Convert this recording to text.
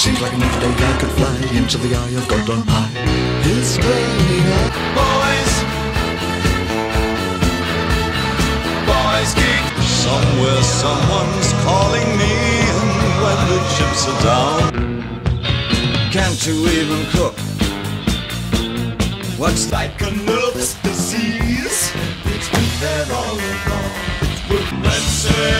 Seems like any day I could fly into the eye of God on high. His burning up, Boys, boys geek. Somewhere someone's calling me, and when the chips are down, can't you even cook? What's like a nervous disease? It's been there all along. Let's say.